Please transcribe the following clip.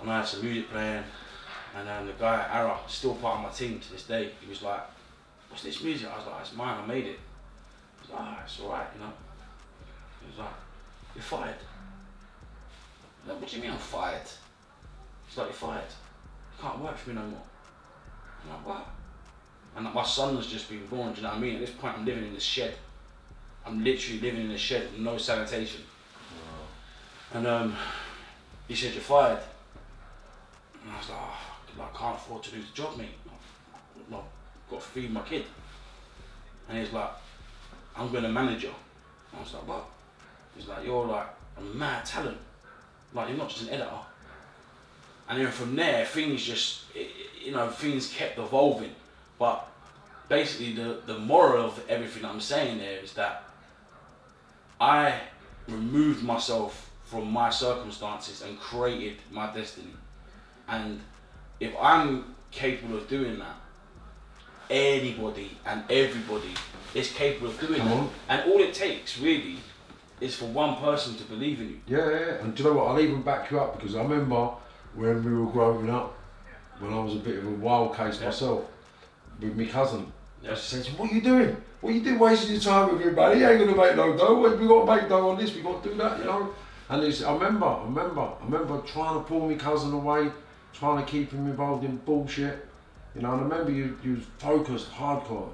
and I had some music playing, and then the guy Ara, still part of my team to this day, he was like, "What's this music?" I was like, "It's mine. I made it." He was like, "Ah, it's alright, you know." He was like, "You're fired." Like, what do you mean I'm fired? He's like, "You're fired. You can't work for me no more." I'm like, "What?" And like, my son has just been born. Do you know what I mean? At this point, I'm living in this shed. I'm literally living in a shed with no sanitation. And um, he said, You're fired. And I was like, oh, I can't afford to lose the job, mate. I've got to feed my kid. And he's like, I'm going to manage you. And I was like, What? He's like, You're like a mad talent. Like, you're not just an editor. And then from there, things just, you know, things kept evolving. But basically, the, the moral of everything I'm saying there is that I removed myself from my circumstances and created my destiny. And if I'm capable of doing that, anybody and everybody is capable of doing Come that. on. And all it takes really is for one person to believe in you. Yeah, yeah. And do you know what? I'll even back you up because I remember when we were growing up, when I was a bit of a wild case Yeah. myself, with my cousin. Yeah. I said, "What are you doing? What are you doing wasting your time with everybody? You ain't gonna make no dough. We got to make dough on this. We got to do that, you know." And it's, I remember, I remember, I remember trying to pull my cousin away, trying to keep him involved in bullshit, you know. And I remember you, you was focused, hardcore.